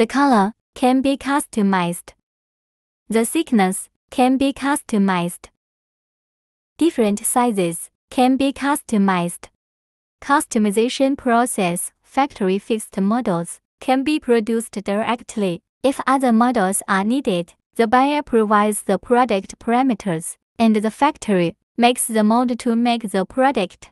The color can be customized. The thickness can be customized. Different sizes can be customized. Customization process factory fixed models can be produced directly. If other models are needed, the buyer provides the product parameters, and the factory makes the mold to make the product.